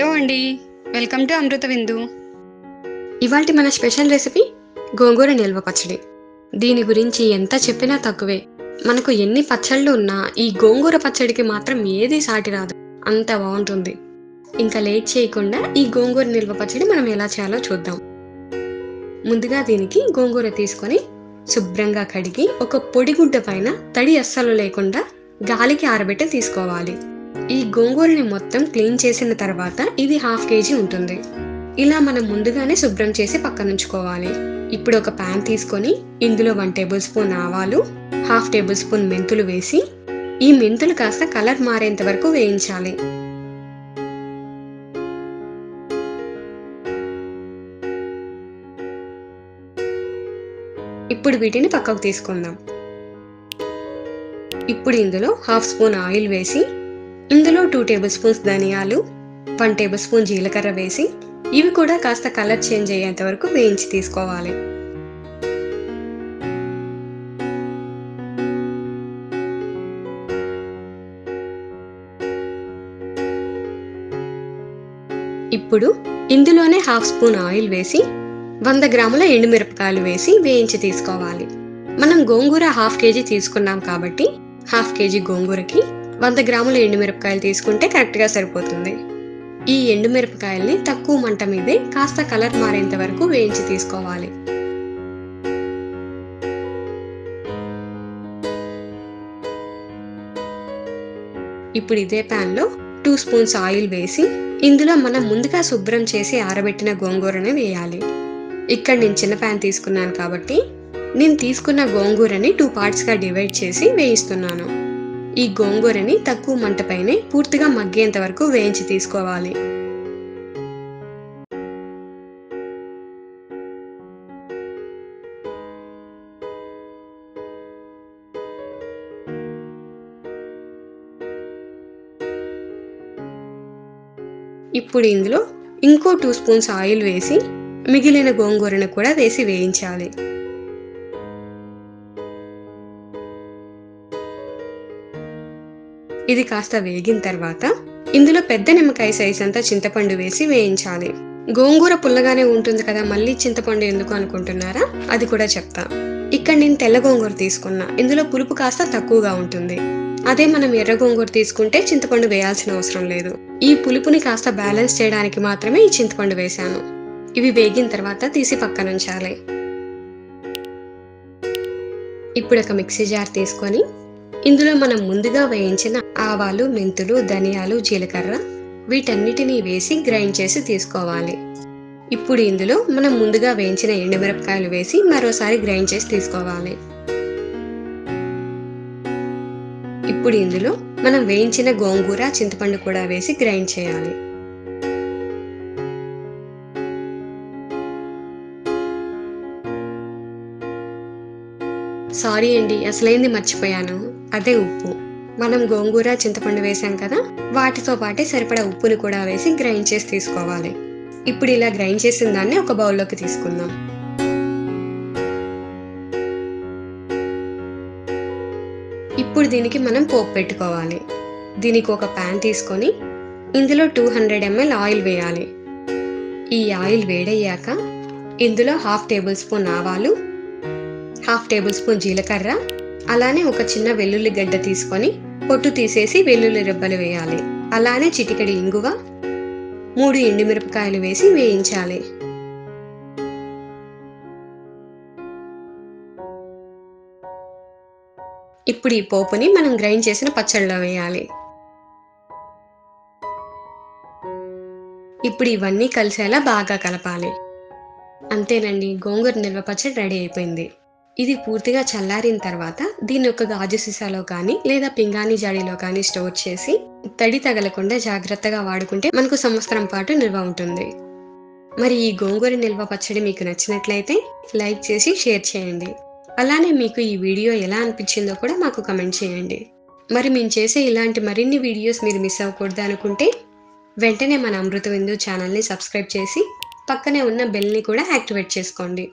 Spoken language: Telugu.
హలో అండి. వెల్కమ్ టు అమృత విందు. ఇవాటి మన స్పెషల్ రెసిపీ గోంగూర నిల్వ పచ్చడి. దీని గురించి ఎంత చెప్పినా తక్కువే. మనకు ఎన్ని పచ్చళ్ళు ఉన్నా ఈ గోంగూర పచ్చడికి మాత్రం ఏది సాటి రాదు. అంత బాగుంటుంది. ఇంకా లేట్ చేయకుండా ఈ గోంగూర నిల్వ పచ్చడి మనం ఎలా చేయాలో చూద్దాం. ముందుగా దీనికి గోంగూర తీసుకొని శుభ్రంగా కడిగి ఒక పొడిగుడ్డ పైన తడి అస్సలు లేకుండా గాలికి ఆరబెట్టి తీసుకోవాలి. ఈ గోంగూరని మొత్తం క్లీన్ చేసిన తర్వాత ఇది హాఫ్ కేజీ ఉంటుంది. ఇలా మనం ముందుగానే శుభ్రం చేసి పక్కనుంచుకోవాలి. ఇప్పుడు ఒక ప్యాన్ తీసుకొని ఇందులో వన్ టేబుల్ స్పూన్ ఆవాలు హాఫ్ టేబుల్ స్పూన్ మెంతులు వేసి ఈ మెంతులు కాస్త కలర్ మారేంత వరకు వేయించాలి. ఇప్పుడు వీటిని పక్కకు తీసుకుందాం. ఇప్పుడు ఇందులో హాఫ్ స్పూన్ ఆయిల్ వేసి ఇందులో టూ టేబుల్ స్పూన్స్ ధనియాలు వన్ టేబుల్ స్పూన్ జీలకర్ర వేసి ఇవి కూడా కాస్త కలర్ చేంజ్ అయ్యేంత వరకు వేయించి తీసుకోవాలి. ఇప్పుడు ఇందులోనే హాఫ్ స్పూన్ ఆయిల్ వేసి వంద గ్రాముల ఎండుమిరపకాయలు వేసి వేయించి తీసుకోవాలి. మనం గోంగూర హాఫ్ కేజీ తీసుకున్నాం కాబట్టి హాఫ్ కేజీ గోంగూరకి వంద గ్రాముల ఎండుమిరపకాయలు తీసుకుంటే కరెక్ట్గా సరిపోతుంది. ఈ ఎండుమిరపకాయల్ని తక్కువ మంట మీదే కాస్త కలర్ మారేంత వరకు వేయించి తీసుకోవాలి. ఇప్పుడు ఇదే ప్యాన్లో టూ స్పూన్స్ ఆయిల్ వేసి ఇందులో మనం ముందుగా శుభ్రం చేసి ఆరబెట్టిన గోంగూరని వేయాలి. ఇక్కడ నేను చిన్న ప్యాన్ తీసుకున్నాను కాబట్టి నేను తీసుకున్న గోంగూరని టూ పార్ట్స్గా డివైడ్ చేసి వేయిస్తున్నాను. ఈ గోంగూరని తక్కువ మంటపైనే పూర్తిగా మగ్గేంత వరకు వేయించి తీసుకోవాలి. ఇప్పుడు ఇందులో ఇంకో టూ స్పూన్స్ ఆయిల్ వేసి మిగిలిన గోంగూరను కూడా వేసి వేయించాలి. ఇది కాస్త వేగిన తర్వాత ఇందులో పెద్ద నిమ్మకాయ సైజ్ అంతా చింతపండు వేసి వేయించాలి. గోంగూర పుల్లగానే ఉంటుంది కదా మళ్ళీ చింతపండు ఎందుకు అనుకుంటున్నారా? అది కూడా చెప్తా. ఇక్కడ నేను తెల్ల గోంగూర తీసుకున్నా. ఇందులో పులుపు కాస్త తక్కువగా ఉంటుంది. అదే మనం ఎర్ర గోంగూర తీసుకుంటే చింతపండు వేయాల్సిన అవసరం లేదు. ఈ పులుపుని కాస్త బ్యాలెన్స్ చేయడానికి మాత్రమే ఈ చింతపండు వేశాను. ఇవి వేగిన తర్వాత తీసి పక్కనుంచాలి ఇప్పుడు ఒక మిక్సీ జార్ తీసుకొని ఇందులో మనం ముందుగా వేయించిన ఆవాలు మెంతులు ధనియాలు జీలకర్ర వీటన్నిటినీ వేసి గ్రైండ్ చేసి తీసుకోవాలి. ఇప్పుడు ఇందులో మనం ముందుగా వేయించిన ఎండుమిరపకాయలు వేసి మరోసారి గ్రైండ్ చేసి తీసుకోవాలి. ఇప్పుడు ఇందులో మనం వేయించిన గోంగూర చింతపండు కూడా వేసి గ్రైండ్ చేయాలి. సారీ అండి అసలైంది మర్చిపోయాను. అదే ఉప్పు. మనం గోంగూర చింతపండు వేసాం కదా వాటితో పాటే సరిపడా ఉప్పుని కూడా వేసి గ్రైండ్ చేసి తీసుకోవాలి. ఇప్పుడు ఇలా గ్రైండ్ చేసిన దాన్ని ఒక బౌల్లోకి తీసుకుందాం. ఇప్పుడు దీనికి మనం పోపు పెట్టుకోవాలి. దీనికి ఒక ప్యాన్ తీసుకొని ఇందులో టూ హండ్రెడ్ ఎంఎల్ ఆయిల్ వేయాలి. ఈ ఆయిల్ వేడయ్యాక ఇందులో హాఫ్ టేబుల్ స్పూన్ ఆవాలు హాఫ్ టేబుల్ స్పూన్ జీలకర్ర అలానే ఒక చిన్న వెల్లుల్లి గడ్డ తీసుకొని పొట్టు తీసేసి వెల్లుల్లి రెబ్బలు వేయాలి. అలానే చిటికెడి ఇంగువ మూడు ఎండుమిరపకాయలు వేసి వేయించాలి. ఇప్పుడు ఈ పోపుని మనం గ్రైండ్ చేసిన పచ్చళ్ళలో వేయాలి. ఇప్పుడు ఇవన్నీ కలిసేలా బాగా కలపాలి. అంతేనండి గోంగూర నిల్వ పచ్చడి రెడీ అయిపోయింది. ఇది పూర్తిగా చల్లారిన తర్వాత దీన్ని ఒక గాజు సీసాలో కానీ లేదా పింగాణి జాడీలో కానీ స్టోర్ చేసి తడి తగలకుండా జాగ్రత్తగా వాడుకుంటే మనకు సంవత్సరం పాటు నిల్వ ఉంటుంది. మరి ఈ గోంగూర నిల్వ పచ్చడి మీకు నచ్చినట్లయితే లైక్ చేసి షేర్ చేయండి. అలానే మీకు ఈ వీడియో ఎలా అనిపించిందో కూడా మాకు కమెంట్ చేయండి. మరి మేము చేసే ఇలాంటి మరిన్ని వీడియోస్ మీరు మిస్ అవ్వకూడదు అనుకుంటే వెంటనే మన అమృత విందు ఛానల్ని సబ్స్క్రైబ్ చేసి పక్కనే ఉన్న బెల్ని కూడా యాక్టివేట్ చేసుకోండి.